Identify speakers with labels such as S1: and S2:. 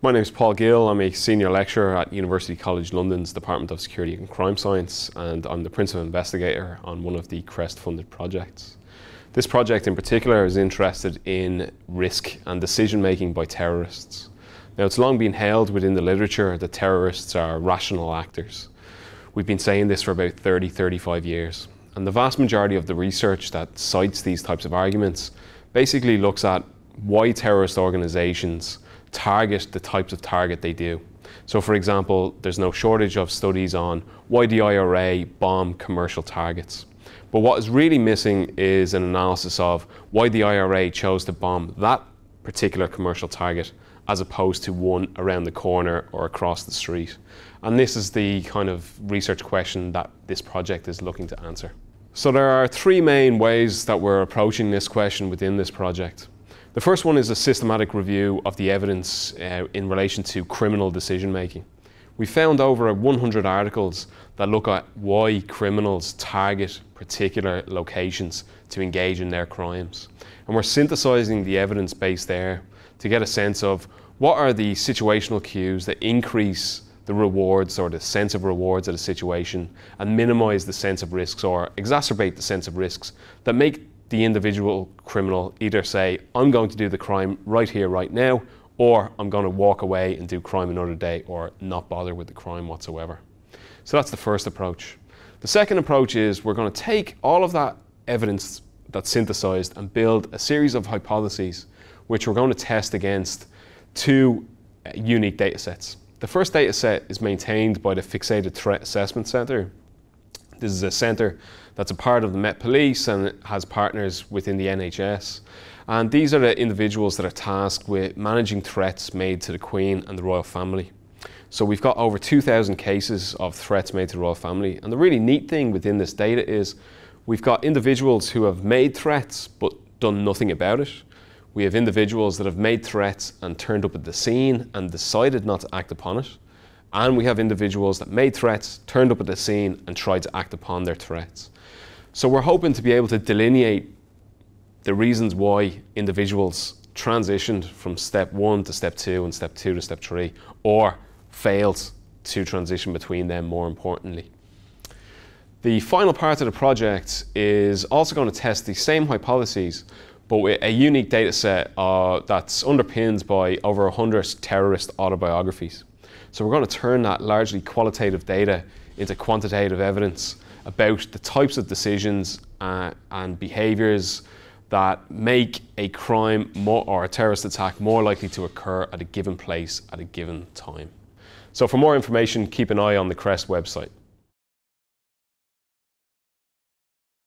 S1: My name is Paul Gill. I'm a senior lecturer at University College London's Department of Security and Crime Science, and I'm the principal investigator on one of the CREST funded projects. This project in particular is interested in risk and decision making by terrorists. Now, it's long been held within the literature that terrorists are rational actors. We've been saying this for about 30, 35 years. And the vast majority of the research that cites these types of arguments basically looks at why terrorist organizations target the types of target they do. So, for example, there's no shortage of studies on why the IRA bomb commercial targets. But what is really missing is an analysis of why the IRA chose to bomb that particular commercial target as opposed to one around the corner or across the street. And this is the kind of research question that this project is looking to answer. So there are three main ways that we're approaching this question within this project. The first one is a systematic review of the evidence uh, in relation to criminal decision making. We found over 100 articles that look at why criminals target particular locations to engage in their crimes. And we're synthesizing the evidence base there to get a sense of what are the situational cues that increase the rewards or the sense of rewards at a situation and minimize the sense of risks or exacerbate the sense of risks that make the individual criminal either say, I'm going to do the crime right here, right now, or I'm going to walk away and do crime another day or not bother with the crime whatsoever. So that's the first approach. The second approach is we're going to take all of that evidence that's synthesized and build a series of hypotheses which we're going to test against two uh, unique data sets. The first data set is maintained by the Fixated Threat Assessment Centre. This is a centre that's a part of the Met Police and has partners within the NHS. And these are the individuals that are tasked with managing threats made to the Queen and the royal family. So we've got over 2,000 cases of threats made to the royal family. And the really neat thing within this data is we've got individuals who have made threats but done nothing about it. We have individuals that have made threats and turned up at the scene and decided not to act upon it. And we have individuals that made threats, turned up at the scene, and tried to act upon their threats. So we're hoping to be able to delineate the reasons why individuals transitioned from step one to step two and step two to step three, or failed to transition between them more importantly. The final part of the project is also going to test the same hypotheses but with a unique data set uh, that's underpinned by over 100 terrorist autobiographies. So we're going to turn that largely qualitative data into quantitative evidence about the types of decisions uh, and behaviours that make a crime more, or a terrorist attack more likely to occur at a given place at a given time. So for more information, keep an eye on the CREST website.